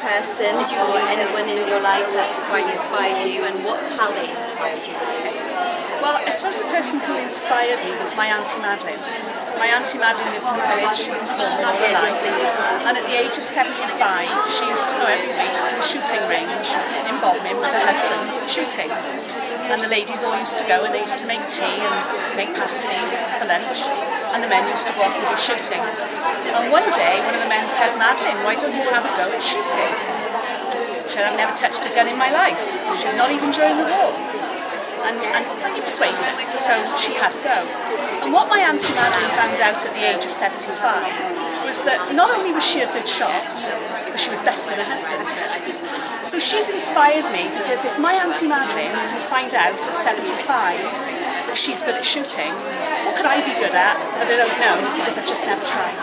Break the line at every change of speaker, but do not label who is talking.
person or anyone in your life that quite inspired you and what how they inspired you?
Well, I suppose the person who inspired me was my Auntie Madeline. My Auntie Madeline lived in the village all her life, and at the age of 75, she used to go every week to the shooting range with her husband shooting. And the ladies all used to go and they used to make tea and make pasties for lunch, and the men used to go off and do shooting. And one day, one of the men said, Madeline, why don't you have a go at shooting? She said, I've never touched a gun in my life. She said, not even during the war and, and he persuaded her, so she had to go. And what my Auntie Madeline found out at the age of 75 was that not only was she a good shot, but she was best with her husband. So she's inspired me because if my Auntie Madeline can find out at 75 that she's good at shooting, what could I be good at that I don't know because I've just never tried?